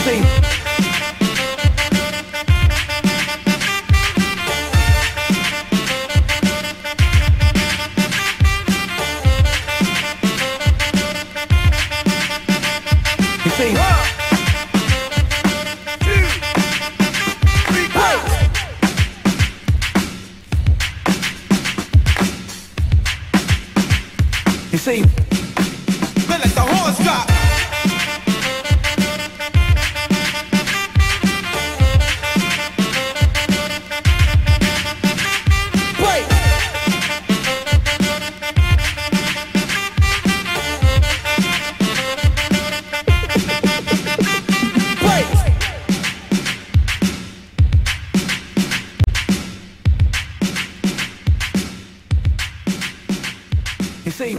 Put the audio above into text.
see. You see. Whoa! You see, like the horse. You see,